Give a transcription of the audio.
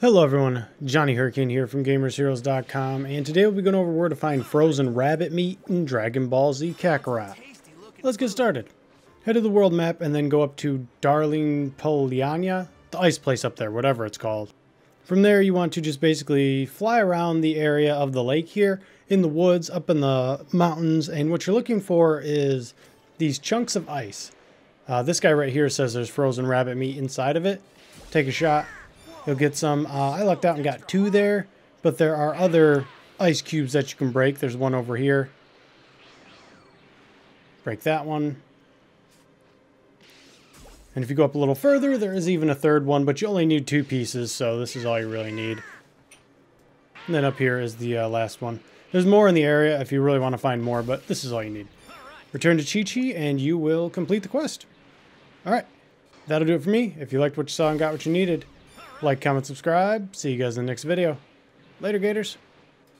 Hello everyone, Johnny Hurricane here from GamersHeroes.com, and today we'll be going over where to find frozen rabbit meat in Dragon Ball Z Kakarot. Let's get started. Head to the world map and then go up to Darling Polyanya, the ice place up there, whatever it's called. From there you want to just basically fly around the area of the lake here, in the woods, up in the mountains, and what you're looking for is these chunks of ice. Uh, this guy right here says there's frozen rabbit meat inside of it. Take a shot, You'll get some. Uh, I lucked out and got two there, but there are other ice cubes that you can break. There's one over here. Break that one. And if you go up a little further, there is even a third one, but you only need two pieces, so this is all you really need. And then up here is the uh, last one. There's more in the area if you really want to find more, but this is all you need. Return to Chi Chi, and you will complete the quest. Alright, that'll do it for me. If you liked what you saw and got what you needed, like, comment, subscribe. See you guys in the next video. Later, Gators.